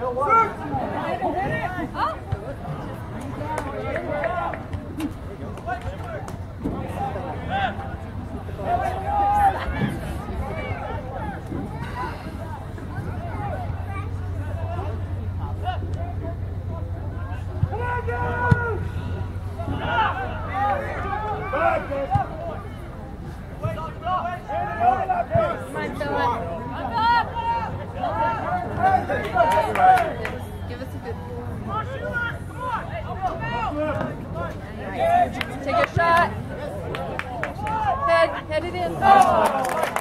Back, back. Take a shot. Head, head it in. Oh.